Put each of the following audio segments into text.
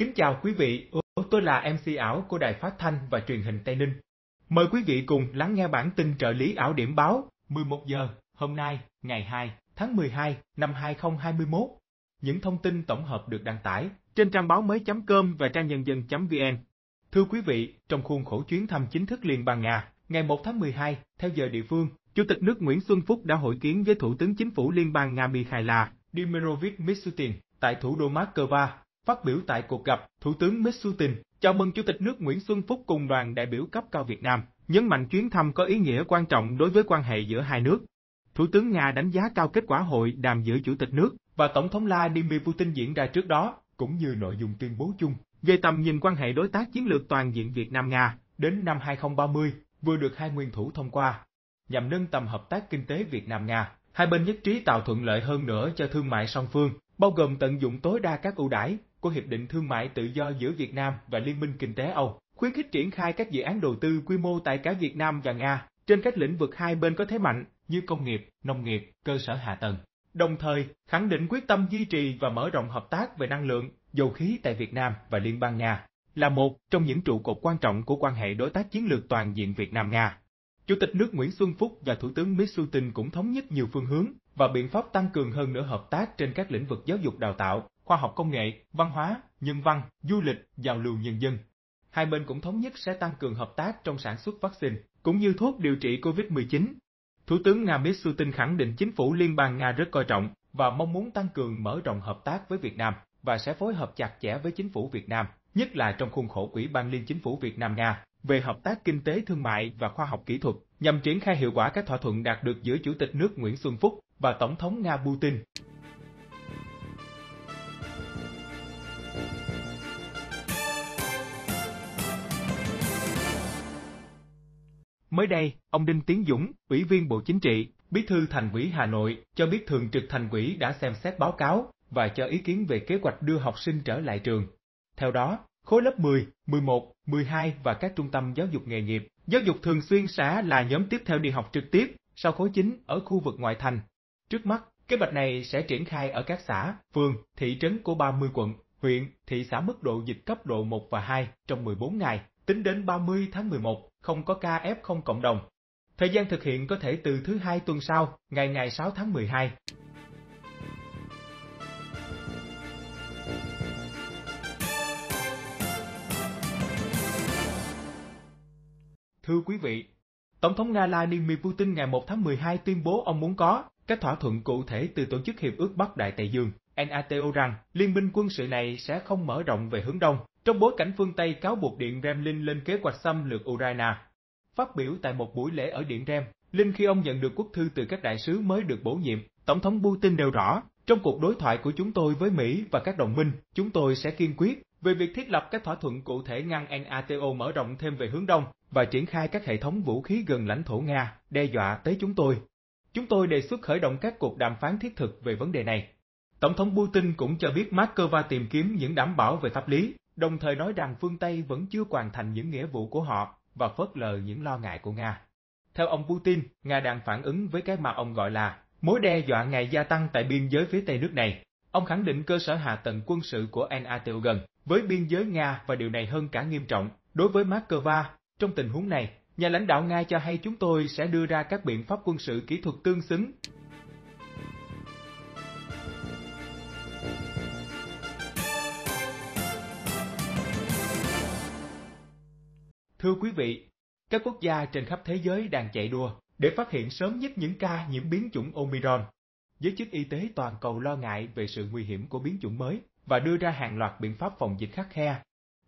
Kính chào quý vị, tôi là MC ảo của Đài Phát thanh và Truyền hình Tây Ninh. Mời quý vị cùng lắng nghe bản tin trợ lý ảo điểm báo 11 giờ hôm nay, ngày 2 tháng 12 năm 2021. Những thông tin tổng hợp được đăng tải trên trang báo mới.com và trang nhân dân.vn. Thưa quý vị, trong khuôn khổ chuyến thăm chính thức Liên bang Nga, ngày 1 tháng 12, theo giờ địa phương, Chủ tịch nước Nguyễn Xuân Phúc đã hội kiến với Thủ tướng Chính phủ Liên bang Nga Mikhaila Dimirovich Mishutin tại thủ đô Moscow. Phát biểu tại cuộc gặp, Thủ tướng Mishutin chào mừng Chủ tịch nước Nguyễn Xuân Phúc cùng đoàn đại biểu cấp cao Việt Nam, nhấn mạnh chuyến thăm có ý nghĩa quan trọng đối với quan hệ giữa hai nước. Thủ tướng Nga đánh giá cao kết quả hội đàm giữa Chủ tịch nước và Tổng thống Vladimir Putin diễn ra trước đó, cũng như nội dung tuyên bố chung về tầm nhìn quan hệ đối tác chiến lược toàn diện Việt Nam-Nga đến năm 2030 vừa được hai nguyên thủ thông qua. Nhằm nâng tầm hợp tác kinh tế Việt Nam-Nga, hai bên nhất trí tạo thuận lợi hơn nữa cho thương mại song phương, bao gồm tận dụng tối đa các ưu đãi của Hiệp định Thương mại Tự do giữa Việt Nam và Liên minh Kinh tế Âu, khuyến khích triển khai các dự án đầu tư quy mô tại cả Việt Nam và Nga trên các lĩnh vực hai bên có thế mạnh như công nghiệp, nông nghiệp, cơ sở hạ tầng. Đồng thời, khẳng định quyết tâm duy trì và mở rộng hợp tác về năng lượng, dầu khí tại Việt Nam và Liên bang Nga, là một trong những trụ cột quan trọng của quan hệ đối tác chiến lược toàn diện Việt Nam-Nga. Chủ tịch nước Nguyễn Xuân Phúc và Thủ tướng Mishutin cũng thống nhất nhiều phương hướng và biện pháp tăng cường hơn nữa hợp tác trên các lĩnh vực giáo dục đào tạo, khoa học công nghệ, văn hóa, nhân văn, du lịch, giao lưu nhân dân. Hai bên cũng thống nhất sẽ tăng cường hợp tác trong sản xuất vaccine, cũng như thuốc điều trị COVID-19. Thủ tướng Nga Mishutin khẳng định chính phủ Liên bang Nga rất coi trọng và mong muốn tăng cường mở rộng hợp tác với Việt Nam và sẽ phối hợp chặt chẽ với chính phủ Việt Nam, nhất là trong khuôn khổ Ủy ban Liên Chính phủ Việt Nam-Nga về hợp tác kinh tế thương mại và khoa học kỹ thuật, nhằm triển khai hiệu quả các thỏa thuận đạt được giữa Chủ tịch nước Nguyễn Xuân Phúc và Tổng thống Nga Putin. Mới đây, ông Đinh Tiến Dũng, Ủy viên Bộ Chính trị, Bí thư Thành ủy Hà Nội, cho biết Thường trực Thành ủy đã xem xét báo cáo và cho ý kiến về kế hoạch đưa học sinh trở lại trường. Theo đó, khối lớp 10, 11, 12 và các trung tâm giáo dục nghề nghiệp, giáo dục thường xuyên xã là nhóm tiếp theo đi học trực tiếp sau khối chính ở khu vực ngoại thành. Trước mắt, kế hoạch này sẽ triển khai ở các xã, phường, thị trấn của 30 quận, huyện, thị xã mức độ dịch cấp độ 1 và 2 trong 14 ngày, tính đến 30 tháng 11, không có ca F0 cộng đồng. Thời gian thực hiện có thể từ thứ hai tuần sau, ngày ngày 6 tháng 12. Thưa quý vị, Tổng thống Nga Vladimir Putin ngày 1 tháng 12 tuyên bố ông muốn có các thỏa thuận cụ thể từ Tổ chức Hiệp ước Bắc Đại Tây Dương, NATO rằng liên minh quân sự này sẽ không mở rộng về hướng đông, trong bối cảnh phương Tây cáo buộc Điện Kremlin lên kế hoạch xâm lược Ukraine. Phát biểu tại một buổi lễ ở Điện Kremlin Linh khi ông nhận được quốc thư từ các đại sứ mới được bổ nhiệm, Tổng thống Putin nêu rõ, trong cuộc đối thoại của chúng tôi với Mỹ và các đồng minh, chúng tôi sẽ kiên quyết về việc thiết lập các thỏa thuận cụ thể ngăn NATO mở rộng thêm về hướng đông và triển khai các hệ thống vũ khí gần lãnh thổ Nga, đe dọa tới chúng tôi. Chúng tôi đề xuất khởi động các cuộc đàm phán thiết thực về vấn đề này. Tổng thống Putin cũng cho biết Moscow tìm kiếm những đảm bảo về pháp lý, đồng thời nói rằng phương Tây vẫn chưa hoàn thành những nghĩa vụ của họ và phớt lờ những lo ngại của Nga. Theo ông Putin, Nga đang phản ứng với cái mà ông gọi là mối đe dọa ngày gia tăng tại biên giới phía Tây nước này. Ông khẳng định cơ sở hạ tầng quân sự của NATO gần với biên giới Nga và điều này hơn cả nghiêm trọng đối với Moscow. Trong tình huống này, nhà lãnh đạo Nga cho hay chúng tôi sẽ đưa ra các biện pháp quân sự kỹ thuật tương xứng. Thưa quý vị, các quốc gia trên khắp thế giới đang chạy đua để phát hiện sớm nhất những ca nhiễm biến chủng Omicron. Giới chức y tế toàn cầu lo ngại về sự nguy hiểm của biến chủng mới và đưa ra hàng loạt biện pháp phòng dịch khắc khe.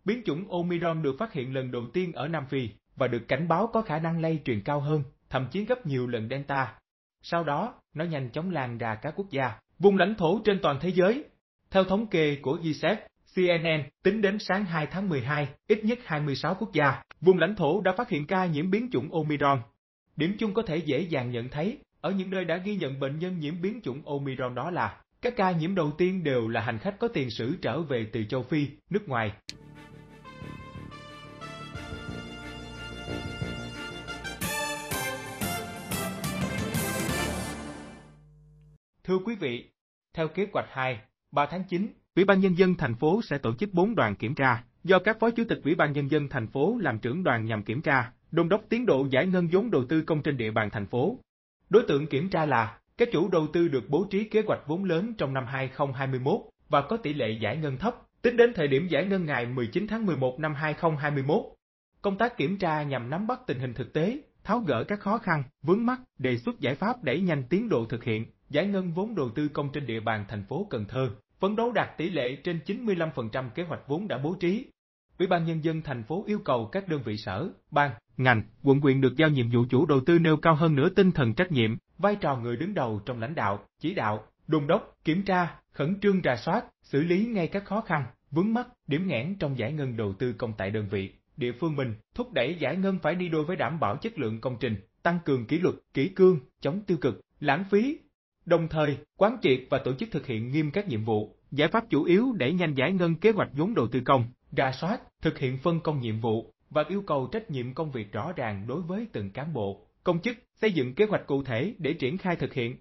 Biến chủng Omicron được phát hiện lần đầu tiên ở Nam Phi và được cảnh báo có khả năng lây truyền cao hơn, thậm chí gấp nhiều lần Delta. Sau đó, nó nhanh chóng lan ra các quốc gia, vùng lãnh thổ trên toàn thế giới. Theo thống kê của UNICEF, CNN, tính đến sáng 2 tháng 12, ít nhất 26 quốc gia, vùng lãnh thổ đã phát hiện ca nhiễm biến chủng Omicron. Điểm chung có thể dễ dàng nhận thấy, ở những nơi đã ghi nhận bệnh nhân nhiễm biến chủng Omicron đó là, các ca nhiễm đầu tiên đều là hành khách có tiền sử trở về từ châu Phi, nước ngoài. Thưa quý vị, theo kế hoạch 2, 3 tháng 9, Ủy ban nhân dân thành phố sẽ tổ chức 4 đoàn kiểm tra, do các phó chủ tịch Ủy ban nhân dân thành phố làm trưởng đoàn nhằm kiểm tra, đôn đốc tiến độ giải ngân vốn đầu tư công trên địa bàn thành phố. Đối tượng kiểm tra là các chủ đầu tư được bố trí kế hoạch vốn lớn trong năm 2021 và có tỷ lệ giải ngân thấp, tính đến thời điểm giải ngân ngày 19 tháng 11 năm 2021. Công tác kiểm tra nhằm nắm bắt tình hình thực tế, tháo gỡ các khó khăn, vướng mắc, đề xuất giải pháp đẩy nhanh tiến độ thực hiện, giải ngân vốn đầu tư công trên địa bàn thành phố Cần Thơ, phấn đấu đạt tỷ lệ trên 95% kế hoạch vốn đã bố trí. Ủy ban nhân dân thành phố yêu cầu các đơn vị sở, ban, ngành, quận huyện được giao nhiệm vụ chủ đầu tư nêu cao hơn nữa tinh thần trách nhiệm, vai trò người đứng đầu trong lãnh đạo, chỉ đạo, đôn đốc, kiểm tra, khẩn trương rà soát, xử lý ngay các khó khăn, vướng mắc, điểm nghẽn trong giải ngân đầu tư công tại đơn vị, địa phương mình, thúc đẩy giải ngân phải đi đôi với đảm bảo chất lượng công trình, tăng cường kỷ luật, kỷ cương, chống tiêu cực, lãng phí. Đồng thời, quán triệt và tổ chức thực hiện nghiêm các nhiệm vụ, giải pháp chủ yếu để nhanh giải ngân kế hoạch vốn đầu tư công, ra soát, thực hiện phân công nhiệm vụ và yêu cầu trách nhiệm công việc rõ ràng đối với từng cán bộ, công chức, xây dựng kế hoạch cụ thể để triển khai thực hiện.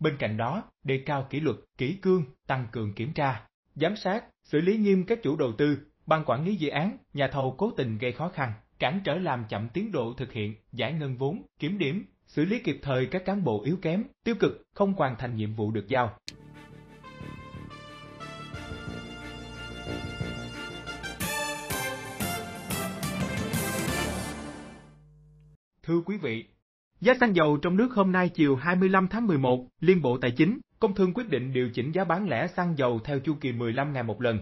Bên cạnh đó, đề cao kỷ luật, kỷ cương, tăng cường kiểm tra, giám sát, xử lý nghiêm các chủ đầu tư, ban quản lý dự án, nhà thầu cố tình gây khó khăn, cản trở làm chậm tiến độ thực hiện, giải ngân vốn, kiểm điểm, xử lý kịp thời các cán bộ yếu kém, tiêu cực, không hoàn thành nhiệm vụ được giao. Thưa quý vị, giá xăng dầu trong nước hôm nay chiều 25 tháng 11, Liên Bộ Tài chính, Công Thương quyết định điều chỉnh giá bán lẻ xăng dầu theo chu kỳ 15 ngày một lần.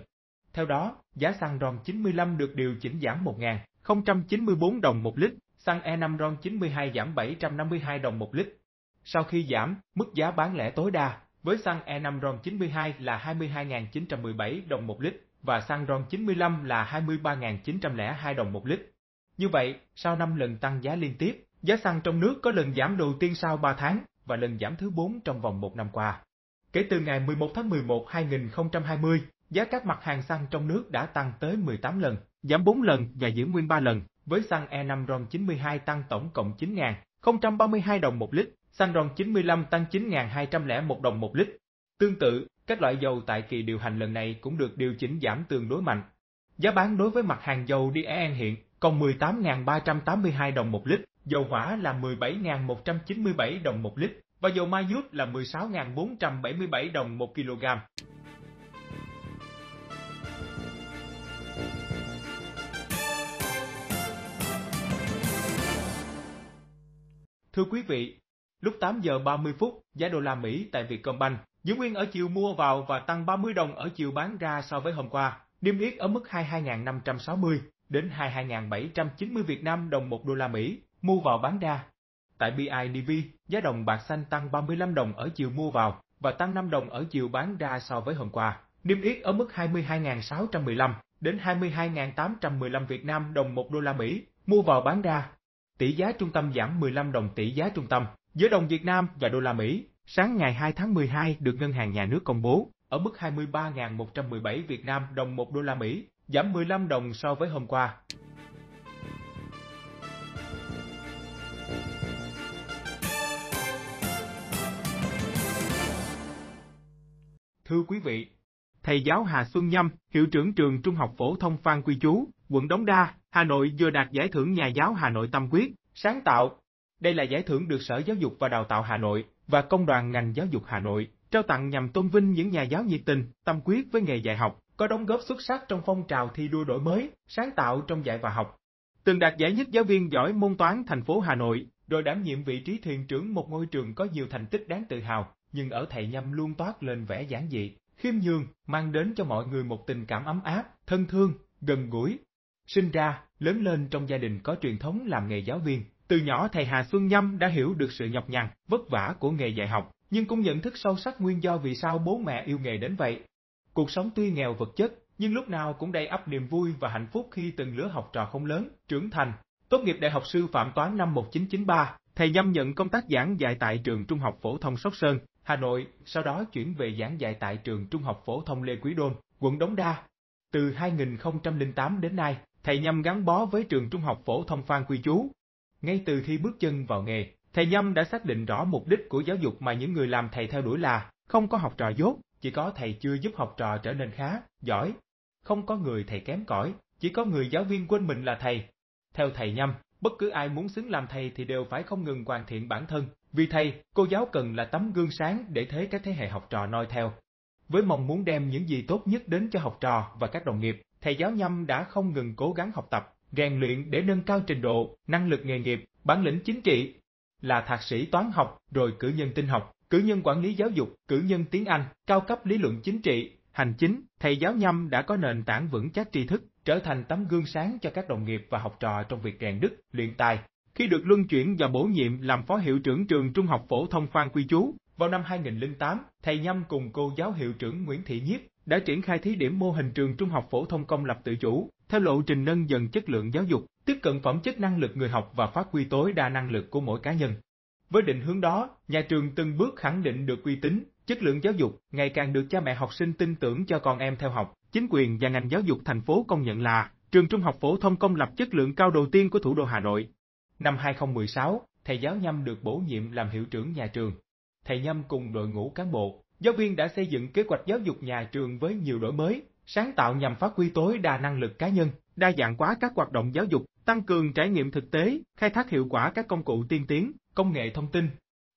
Theo đó, giá xăng RON 95 được điều chỉnh giảm 1.094 đồng một lít, xăng E5 RON 92 giảm 752 đồng một lít. Sau khi giảm, mức giá bán lẻ tối đa với xăng E5 RON 92 là 22.917 đồng một lít và xăng RON 95 là 23.902 đồng một lít. Như vậy, sau 5 lần tăng giá liên tiếp, giá xăng trong nước có lần giảm đầu tiên sau 3 tháng và lần giảm thứ 4 trong vòng một năm qua. Kể từ ngày 11 tháng 11 2020, giá các mặt hàng xăng trong nước đã tăng tới 18 lần, giảm 4 lần và giữ nguyên 3 lần, với xăng E5 RON 92 tăng tổng cộng 9.032 đồng một lít, xăng RON 95 tăng 9.201 đồng một lít. Tương tự, các loại dầu tại kỳ điều hành lần này cũng được điều chỉnh giảm tương đối mạnh. Giá bán đối với mặt hàng dầu diesel hiện còn 18.382 đồng một lít, dầu hỏa là 17.197 đồng một lít, và dầu ma rút là 16.477 đồng một kg. Thưa quý vị, lúc 8 giờ 30 phút, giá đô la Mỹ tại Vietcombank giữ nguyên ở chiều mua vào và tăng 30 đồng ở chiều bán ra so với hôm qua, niêm yết ở mức 22.560 đến 22.790 Việt Nam đồng 1 đô la Mỹ, mua vào bán ra. Tại BIDV, giá đồng bạc xanh tăng 35 đồng ở chiều mua vào và tăng 5 đồng ở chiều bán ra so với hôm qua, niêm yết ở mức 22.615 đến 22.815 Việt Nam đồng 1 đô la Mỹ, mua vào bán ra. Tỷ giá trung tâm giảm 15 đồng tỷ giá trung tâm giữa đồng Việt Nam và đô la Mỹ. Sáng ngày 2 tháng 12 được Ngân hàng Nhà nước công bố ở mức 23.117 Việt Nam đồng 1 đô la Mỹ, giảm 15 đồng so với hôm qua. Thưa quý vị, thầy giáo Hà Xuân Nhâm, hiệu trưởng trường Trung học phổ thông Phan Quy Chú, quận Đống Đa, Hà Nội vừa đạt giải thưởng nhà giáo Hà Nội Tâm Quyết, sáng tạo. Đây là giải thưởng được Sở Giáo dục và Đào tạo Hà Nội và Công đoàn ngành giáo dục Hà Nội trao tặng nhằm tôn vinh những nhà giáo nhiệt tình, tâm quyết với nghề dạy học, có đóng góp xuất sắc trong phong trào thi đua đổi mới, sáng tạo trong dạy và học. Từng đạt giải nhất giáo viên giỏi môn toán thành phố Hà Nội, rồi đảm nhiệm vị trí thuyền trưởng một ngôi trường có nhiều thành tích đáng tự hào, nhưng ở thầy Nhâm luôn toát lên vẻ giản dị, khiêm nhường, mang đến cho mọi người một tình cảm ấm áp, thân thương, gần gũi. Sinh ra, lớn lên trong gia đình có truyền thống làm nghề giáo viên, từ nhỏ thầy Hà Xuân Nhâm đã hiểu được sự nhọc nhằn, vất vả của nghề dạy học, nhưng cũng nhận thức sâu sắc nguyên do vì sao bố mẹ yêu nghề đến vậy. Cuộc sống tuy nghèo vật chất, nhưng lúc nào cũng đầy ắp niềm vui và hạnh phúc khi từng lứa học trò không lớn, trưởng thành. Tốt nghiệp Đại học sư phạm toán năm 1993, thầy Nhâm nhận công tác giảng dạy tại trường Trung học phổ thông Sóc Sơn, Hà Nội, sau đó chuyển về giảng dạy tại trường Trung học phổ thông Lê Quý Đôn, quận Đống Đa. Từ 2008 đến nay, thầy Nhâm gắn bó với trường Trung học phổ thông Phan Quy Chú. Ngay từ khi bước chân vào nghề, thầy Nhâm đã xác định rõ mục đích của giáo dục mà những người làm thầy theo đuổi là không có học trò dốt, chỉ có thầy chưa giúp học trò trở nên khá, giỏi. Không có người thầy kém cỏi, chỉ có người giáo viên quên mình là thầy. Theo thầy Nhâm, bất cứ ai muốn xứng làm thầy thì đều phải không ngừng hoàn thiện bản thân. Vì thầy, cô giáo cần là tấm gương sáng để thế các thế hệ học trò noi theo. Với mong muốn đem những gì tốt nhất đến cho học trò và các đồng nghiệp, thầy giáo Nhâm đã không ngừng cố gắng học tập, rèn luyện để nâng cao trình độ, năng lực nghề nghiệp, bản lĩnh chính trị. Là thạc sĩ toán học, rồi cử nhân tin học, cử nhân quản lý giáo dục, cử nhân tiếng Anh, cao cấp lý luận chính trị, hành chính, thầy giáo Nhâm đã có nền tảng vững chắc tri thức, trở thành tấm gương sáng cho các đồng nghiệp và học trò trong việc rèn đức, luyện tài. Khi được luân chuyển và bổ nhiệm làm phó hiệu trưởng trường Trung học phổ thông Phan Quy Chú, vào năm 2008, thầy Nhâm cùng cô giáo hiệu trưởng Nguyễn Thị Nhiếp đã triển khai thí điểm mô hình trường trung học phổ thông công lập tự chủ, theo lộ trình nâng dần chất lượng giáo dục, tiếp cận phẩm chất năng lực người học và phát huy tối đa năng lực của mỗi cá nhân. Với định hướng đó, nhà trường từng bước khẳng định được uy tín, chất lượng giáo dục ngày càng được cha mẹ học sinh tin tưởng cho con em theo học. Chính quyền và ngành giáo dục thành phố công nhận là trường trung học phổ thông công lập chất lượng cao đầu tiên của thủ đô Hà Nội. Năm 2016, thầy giáo Nhâm được bổ nhiệm làm hiệu trưởng nhà trường. Thầy Nhâm cùng đội ngũ cán bộ, giáo viên đã xây dựng kế hoạch giáo dục nhà trường với nhiều đổi mới, sáng tạo nhằm phát huy tối đa năng lực cá nhân, đa dạng hóa các hoạt động giáo dục, tăng cường trải nghiệm thực tế, khai thác hiệu quả các công cụ tiên tiến, công nghệ thông tin.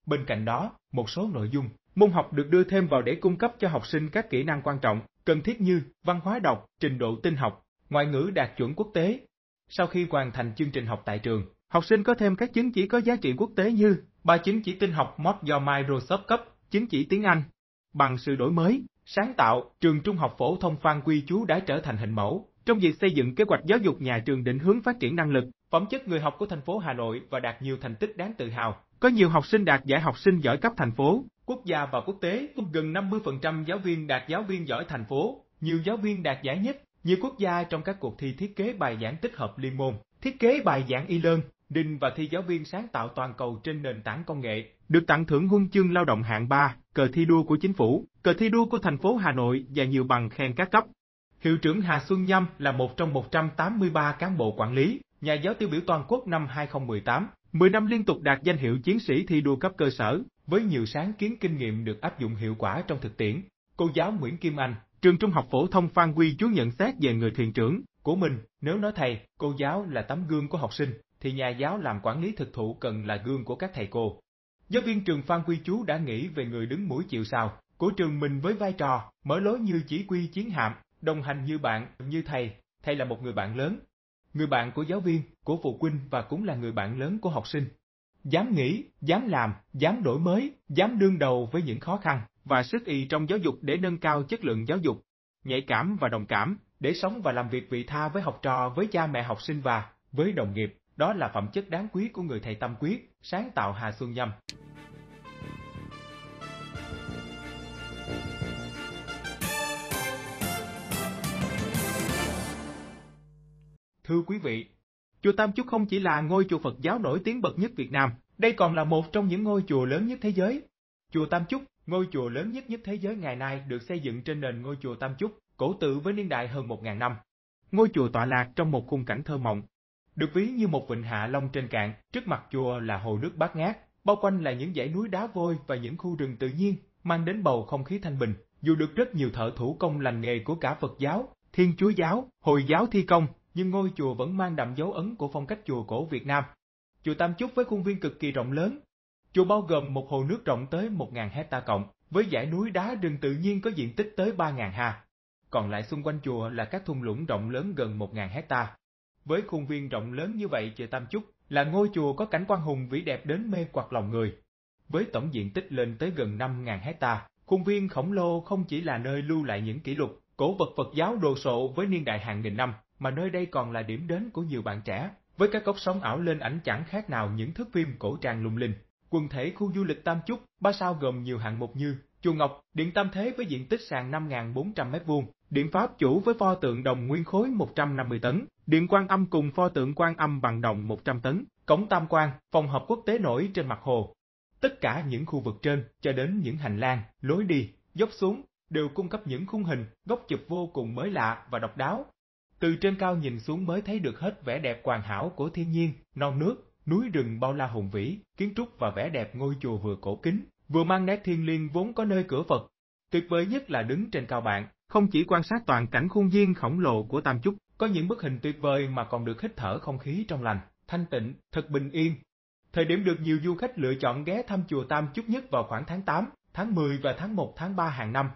Bên cạnh đó, một số nội dung, môn học được đưa thêm vào để cung cấp cho học sinh các kỹ năng quan trọng, cần thiết như văn hóa đọc, trình độ tin học, ngoại ngữ đạt chuẩn quốc tế. Sau khi hoàn thành chương trình học tại trường, học sinh có thêm các chứng chỉ có giá trị quốc tế như ba chứng chỉ tin học Mod do Microsoft cấp, chứng chỉ tiếng Anh. Bằng sự đổi mới, sáng tạo, trường trung học phổ thông Phan Quy Chú đã trở thành hình mẫu. Trong việc xây dựng kế hoạch giáo dục nhà trường định hướng phát triển năng lực, phẩm chất người học của thành phố Hà Nội và đạt nhiều thành tích đáng tự hào. Có nhiều học sinh đạt giải học sinh giỏi cấp thành phố, quốc gia và quốc tế, gần 50% giáo viên đạt giáo viên giỏi thành phố, nhiều giáo viên đạt giải nhất, nhiều quốc gia trong các cuộc thi thiết kế bài giảng tích hợp liên môn, thiết kế bài giảng e-learn, Đinh và thi giáo viên sáng tạo toàn cầu trên nền tảng công nghệ, được tặng thưởng huân chương lao động hạng 3, cờ thi đua của chính phủ, cờ thi đua của thành phố Hà Nội và nhiều bằng khen các cấp. Hiệu trưởng Hà Xuân Nhâm là một trong 183 cán bộ quản lý, nhà giáo tiêu biểu toàn quốc năm 2018, 10 năm liên tục đạt danh hiệu chiến sĩ thi đua cấp cơ sở, với nhiều sáng kiến kinh nghiệm được áp dụng hiệu quả trong thực tiễn. Cô giáo Nguyễn Kim Anh, trường trung học phổ thông Phan Quy chú nhận xét về người thuyền trưởng của mình, nếu nói thầy, cô giáo là tấm gương của học sinh, thì nhà giáo làm quản lý thực thụ cần là gương của các thầy cô. Giáo viên trường Phan Quy Chú đã nghĩ về người đứng mũi chịu sào của trường mình với vai trò mở lối như chỉ quy chiến hạm, đồng hành như bạn, như thầy, thầy là một người bạn lớn, người bạn của giáo viên, của phụ huynh và cũng là người bạn lớn của học sinh. Dám nghĩ, dám làm, dám đổi mới, dám đương đầu với những khó khăn và sức y trong giáo dục để nâng cao chất lượng giáo dục, nhạy cảm và đồng cảm, để sống và làm việc vị tha với học trò, với cha mẹ học sinh và với đồng nghiệp. Đó là phẩm chất đáng quý của người thầy tâm quyết, sáng tạo Hà Xuân Nhâm. Thưa quý vị, chùa Tam Chúc không chỉ là ngôi chùa Phật giáo nổi tiếng bậc nhất Việt Nam, đây còn là một trong những ngôi chùa lớn nhất thế giới. Chùa Tam Chúc, ngôi chùa lớn nhất nhất thế giới ngày nay được xây dựng trên nền ngôi chùa Tam Chúc, cổ tự với niên đại hơn 1.000 năm. Ngôi chùa tọa lạc trong một khung cảnh thơ mộng, được ví như một vịnh hạ long trên cạn, trước mặt chùa là hồ nước bát ngát, bao quanh là những dãy núi đá vôi và những khu rừng tự nhiên, mang đến bầu không khí thanh bình. Dù được rất nhiều thợ thủ công lành nghề của cả Phật giáo, Thiên Chúa giáo, Hồi giáo thi công, nhưng ngôi chùa vẫn mang đậm dấu ấn của phong cách chùa cổ Việt Nam. Chùa Tam Chúc với khuôn viên cực kỳ rộng lớn. Chùa bao gồm một hồ nước rộng tới 1.000 hecta cộng, với dãy núi đá rừng tự nhiên có diện tích tới 3.000 ha. Còn lại xung quanh chùa là các thung lũng rộng lớn gần 1.000 hecta. Với khuôn viên rộng lớn như vậy chợ Tam Chúc là ngôi chùa có cảnh quan hùng vĩ đẹp đến mê quạt lòng người. Với tổng diện tích lên tới gần 5.000 hecta, khuôn viên khổng lồ không chỉ là nơi lưu lại những kỷ lục, cổ vật Phật giáo đồ sộ với niên đại hàng nghìn năm, mà nơi đây còn là điểm đến của nhiều bạn trẻ, với các cốc sống ảo lên ảnh chẳng khác nào những thước phim cổ trang lung linh. Quần thể khu du lịch Tam Chúc, ba sao gồm nhiều hạng mục như chùa Ngọc, điện Tam Thế với diện tích sàn 5.400 m2, điện Pháp chủ với pho tượng đồng nguyên khối 150 tấn, điện Quan Âm cùng pho tượng Quan Âm bằng đồng 100 tấn, cổng Tam Quan, phòng họp quốc tế nổi trên mặt hồ. Tất cả những khu vực trên, cho đến những hành lang, lối đi, dốc xuống, đều cung cấp những khung hình, góc chụp vô cùng mới lạ và độc đáo, từ trên cao nhìn xuống mới thấy được hết vẻ đẹp hoàn hảo của thiên nhiên, non nước, núi rừng bao la hùng vĩ, kiến trúc và vẻ đẹp ngôi chùa vừa cổ kính, vừa mang nét thiên liêng vốn có nơi cửa Phật. tuyệt vời nhất là đứng trên cao bạn, không chỉ quan sát toàn cảnh khuôn viên khổng lồ của Tam Chúc, có những bức hình tuyệt vời mà còn được hít thở không khí trong lành, thanh tịnh, thật bình yên. Thời điểm được nhiều du khách lựa chọn ghé thăm chùa Tam Chúc nhất vào khoảng tháng 8, tháng 10 và tháng 1 tháng 3 hàng năm.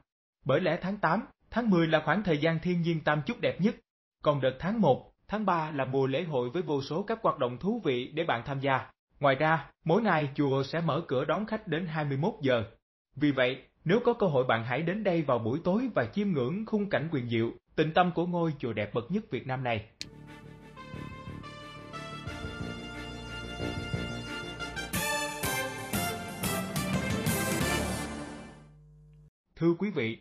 Bởi lẽ tháng 8, tháng 10 là khoảng thời gian thiên nhiên Tam Chúc đẹp nhất. Còn đợt tháng 1, tháng 3 là mùa lễ hội với vô số các hoạt động thú vị để bạn tham gia. Ngoài ra, mỗi ngày chùa sẽ mở cửa đón khách đến 21 giờ. Vì vậy, nếu có cơ hội bạn hãy đến đây vào buổi tối và chiêm ngưỡng khung cảnh quyền diệu, tịnh tâm của ngôi chùa đẹp bậc nhất Việt Nam này. Thưa quý vị,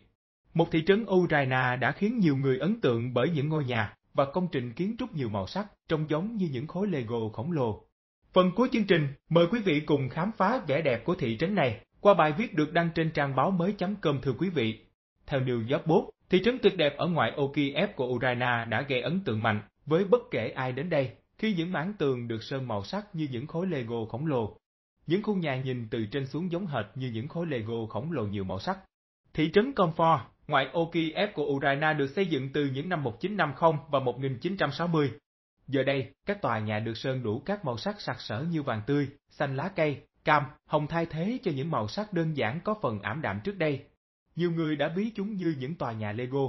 một thị trấn Ukraine đã khiến nhiều người ấn tượng bởi những ngôi nhà và công trình kiến trúc nhiều màu sắc, trông giống như những khối Lego khổng lồ. Phần cuối chương trình, mời quý vị cùng khám phá vẻ đẹp của thị trấn này qua bài viết được đăng trên trang báo mới.com thưa quý vị. Theo New York Post, thị trấn tuyệt đẹp ở ngoại ô Kiev của Ukraine đã gây ấn tượng mạnh với bất kể ai đến đây khi những mảng tường được sơn màu sắc như những khối Lego khổng lồ. Những khu nhà nhìn từ trên xuống giống hệt như những khối Lego khổng lồ nhiều màu sắc. Thị trấn Comfort, ngoại ô Kiev của Ukraine được xây dựng từ những năm 1950 và 1960. Giờ đây, các tòa nhà được sơn đủ các màu sắc sặc sỡ như vàng tươi, xanh lá cây, cam, hồng thay thế cho những màu sắc đơn giản có phần ảm đạm trước đây. Nhiều người đã ví chúng như những tòa nhà Lego.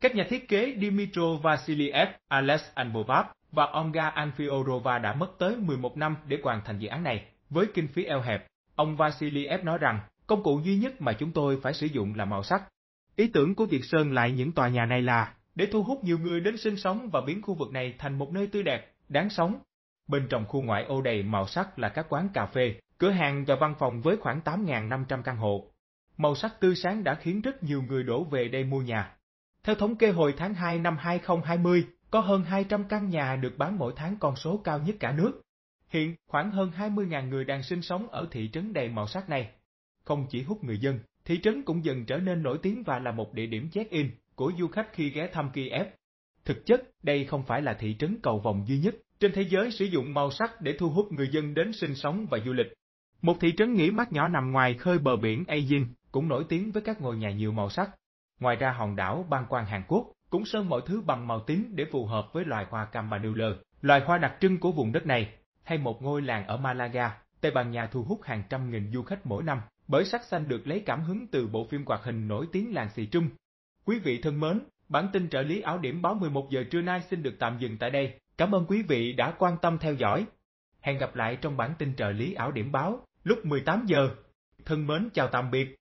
Các nhà thiết kế Dimitro Vasiliev, Alex Anbovab và Olga Anfiorova đã mất tới 11 năm để hoàn thành dự án này. Với kinh phí eo hẹp, ông Vasiliev nói rằng, công cụ duy nhất mà chúng tôi phải sử dụng là màu sắc. Ý tưởng của việc sơn lại những tòa nhà này là để thu hút nhiều người đến sinh sống và biến khu vực này thành một nơi tươi đẹp, đáng sống. Bên trong khu ngoại ô đầy màu sắc là các quán cà phê, cửa hàng và văn phòng với khoảng 8.500 căn hộ. Màu sắc tươi sáng đã khiến rất nhiều người đổ về đây mua nhà. Theo thống kê hồi tháng 2 năm 2020, có hơn 200 căn nhà được bán mỗi tháng con số cao nhất cả nước. Hiện, khoảng hơn 20.000 người đang sinh sống ở thị trấn đầy màu sắc này. Không chỉ hút người dân, thị trấn cũng dần trở nên nổi tiếng và là một địa điểm check-in của du khách khi ghé thăm Kiev. Thực chất, đây không phải là thị trấn cầu vòng duy nhất trên thế giới sử dụng màu sắc để thu hút người dân đến sinh sống và du lịch. Một thị trấn nghỉ mát nhỏ nằm ngoài khơi bờ biển Aegean cũng nổi tiếng với các ngôi nhà nhiều màu sắc. Ngoài ra hòn đảo Ban Quang Hàn Quốc cũng sơn mọi thứ bằng màu tím để phù hợp với loài hoa Campanula, loài hoa đặc trưng của vùng đất này, hay một ngôi làng ở Malaga, Tây Ban Nha thu hút hàng trăm nghìn du khách mỗi năm, bởi sắc xanh được lấy cảm hứng từ bộ phim hoạt hình nổi tiếng làng xì trung. Quý vị thân mến, bản tin trợ lý ảo điểm báo 11 giờ trưa nay xin được tạm dừng tại đây. Cảm ơn quý vị đã quan tâm theo dõi. Hẹn gặp lại trong bản tin trợ lý ảo điểm báo lúc 18 giờ. Thân mến chào tạm biệt.